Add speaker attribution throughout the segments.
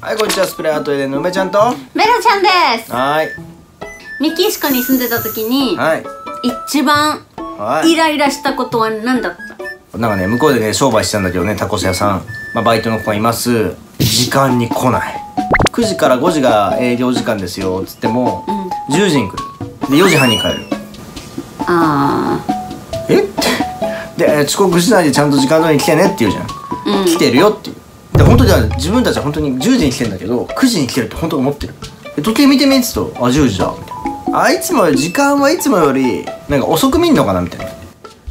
Speaker 1: はいこんにちはスプレーアートエデンの梅ちゃんと。は
Speaker 2: メロちゃんです。
Speaker 1: ーい。
Speaker 2: メキシコに住んでた時に
Speaker 1: はい。
Speaker 2: 一番
Speaker 1: はい。
Speaker 2: イライラしたことは何だった？
Speaker 1: なんかね向こうでね商売してたんだけどねタコス屋さん、まあ、バイトの子がいます。時間に来ない。9時から5時が営業時間ですよつっても、10時に来る。で4時半に帰る。
Speaker 2: あ
Speaker 1: え？って。でえ遅刻しないでちゃんと時間通りに来てねって言うじゃん、
Speaker 2: うん。
Speaker 1: 来てるよっていうで本当じゃ自分たちは本当に10時に来てんだけど9時に来てるって本当に思ってる。で時計見てみっつうとあ10時だ。みたいなあいつもより時間はいつもよりなんか遅く見んのかなみたいな。
Speaker 2: ー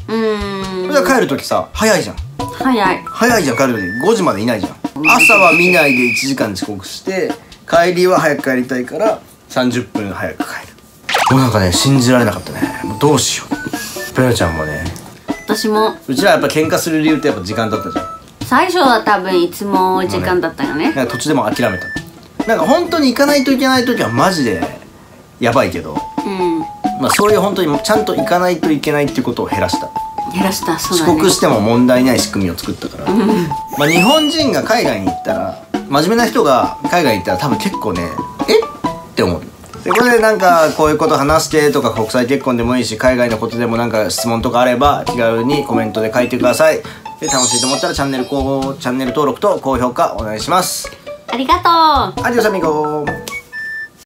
Speaker 2: うーん。
Speaker 1: それ帰る時さ早いじゃん。
Speaker 2: 早い。
Speaker 1: 早いじゃん帰る時。5時までいないじゃん。朝は見ないで1時間遅刻して帰りは早く帰りたいから30分早く帰る。もうなんかね信じられなかったね。どうしよう。ペロちゃんもね。
Speaker 2: 私も。
Speaker 1: うちらやっぱ喧嘩する理由ってやっぱ時間だったじゃん
Speaker 2: 最初は多分いつも時間だったよね。
Speaker 1: なんか途中でもう諦めたなんか本当に行かないといけない時はマジでやばいけど。
Speaker 2: うん。
Speaker 1: まあそういう本当にちゃんと行かないといけないっていうことを減らした。
Speaker 2: 減らしたそう
Speaker 1: 遅
Speaker 2: だね。
Speaker 1: 刻しても問題ない仕組みを作ったから、まあ、日本人が海外に行ったら真面目な人が海外に行ったら多分結構ねえ？って思うでこれでなんかこういうこと話してとか国際結婚でもいいし海外のことでもなんか質問とかあれば気軽にコメントで書いてください。で楽しいと思ったらチャンネルチャンネル登録と高評価お願いします。
Speaker 2: ありがとう。
Speaker 1: アディオスアミゴ